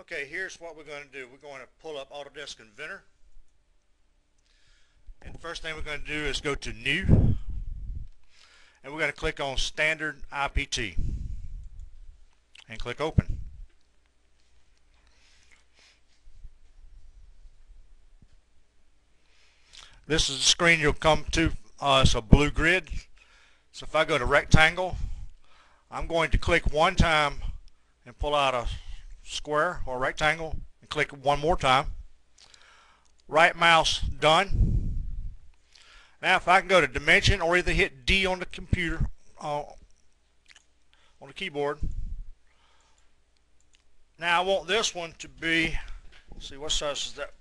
Okay, here's what we're going to do. We're going to pull up Autodesk Inventor. And first thing we're going to do is go to New. And we're going to click on Standard IPT. And click Open. This is the screen you'll come to. Uh, it's a blue grid. So if I go to Rectangle, I'm going to click one time and pull out a square or rectangle and click one more time. Right mouse done. Now if I can go to dimension or either hit D on the computer uh, on the keyboard. Now I want this one to be, see what size is that?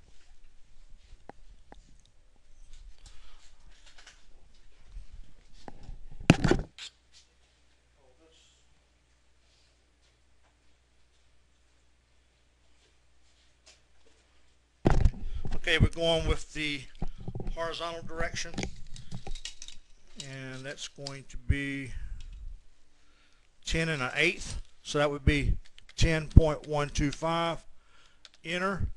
Okay, we're going with the horizontal direction. And that's going to be 10 and an eighth. So that would be 10.125. Enter.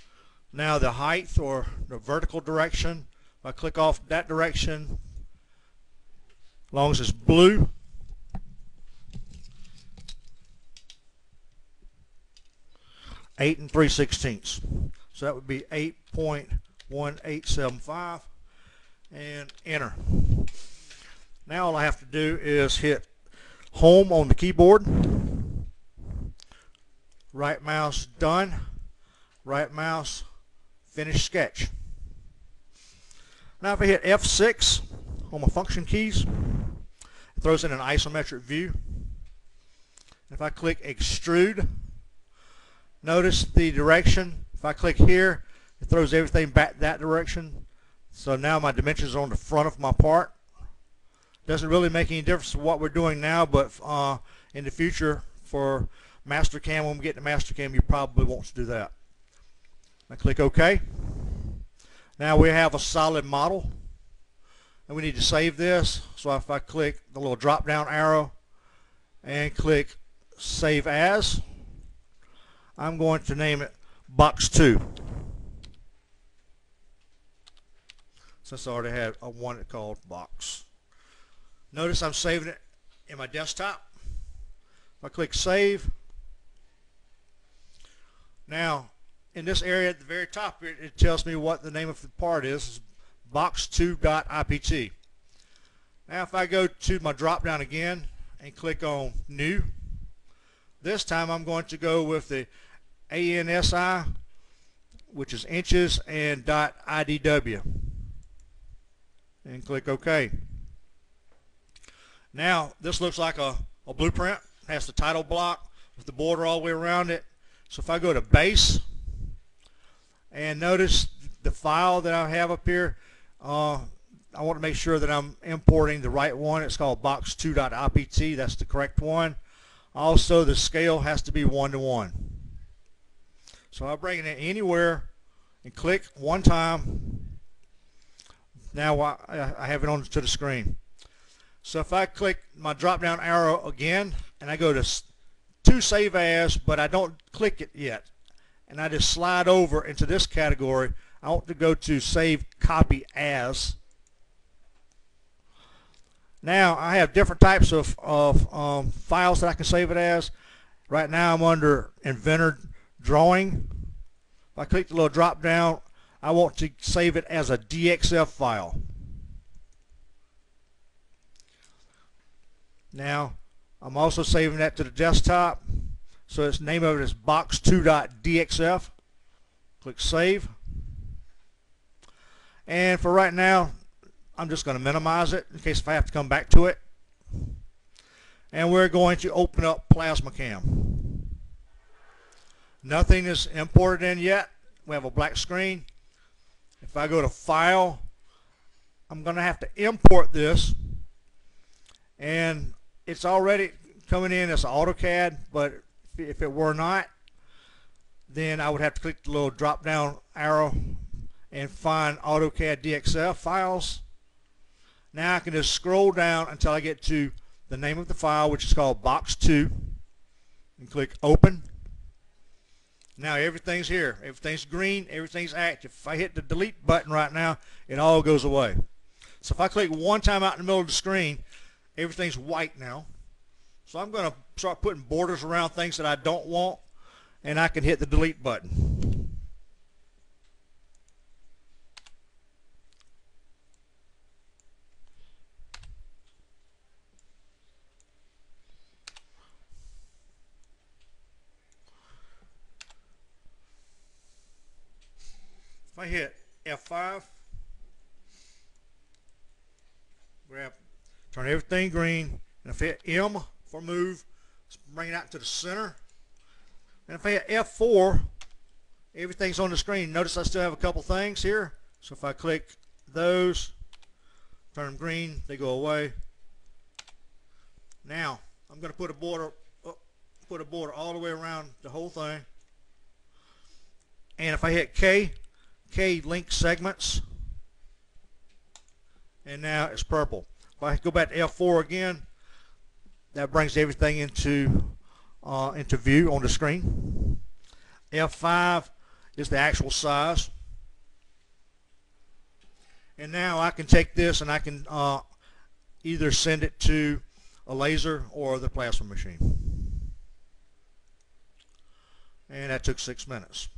Now the height or the vertical direction, if I click off that direction, as long as it's blue, eight and three sixteenths. So that would be 8.1875 and enter. Now all I have to do is hit home on the keyboard, right mouse done, right mouse finish sketch. Now if I hit F6 on my function keys, it throws in an isometric view. If I click extrude, notice the direction if I click here, it throws everything back that direction. So now my dimensions are on the front of my part. Doesn't really make any difference to what we're doing now, but uh, in the future for Mastercam, when we get to Mastercam, you probably want to do that. I click OK. Now we have a solid model. And we need to save this. So if I click the little drop down arrow and click Save As, I'm going to name it box 2. Since I already had a one called box. Notice I'm saving it in my desktop. If I click save, now in this area at the very top it, it tells me what the name of the part is, is box2.ipt. Now if I go to my drop down again and click on new, this time I'm going to go with the ANSI, which is inches, and dot IDW. And click OK. Now, this looks like a, a blueprint. It has the title block with the border all the way around it. So if I go to base and notice the file that I have up here, uh, I want to make sure that I'm importing the right one. It's called box2.ipt. That's the correct one. Also, the scale has to be one to one. So I bring it anywhere and click one time. Now I have it on to the screen. So if I click my drop down arrow again and I go to to save as but I don't click it yet and I just slide over into this category I want to go to save copy as now I have different types of, of um, files that I can save it as right now I'm under inventor drawing. If I click the little drop down, I want to save it as a DXF file. Now, I'm also saving that to the desktop. So its name of it is box2.dxf. Click Save. And for right now, I'm just going to minimize it in case if I have to come back to it. And we're going to open up PlasmaCam. Nothing is imported in yet. We have a black screen. If I go to File, I'm going to have to import this. And it's already coming in as AutoCAD, but if it were not, then I would have to click the little drop down arrow and find AutoCAD DXF files. Now I can just scroll down until I get to the name of the file, which is called Box2, and click Open Now everything's here. Everything's green. Everything's active. If I hit the delete button right now, it all goes away. So if I click one time out in the middle of the screen, everything's white now. So I'm going to start putting borders around things that I don't want, and I can hit the delete button. If I hit F5, grab, turn everything green, and if I hit M for move, bring it out to the center. And if I hit F4, everything's on the screen. Notice I still have a couple things here. So if I click those, turn them green, they go away. Now, I'm going to put a border, oh, put a border all the way around the whole thing. And if I hit K, K link segments, and now it's purple. If I go back to F4 again, that brings everything into uh, into view on the screen. F5 is the actual size. And now I can take this and I can uh, either send it to a laser or the plasma machine. And that took six minutes.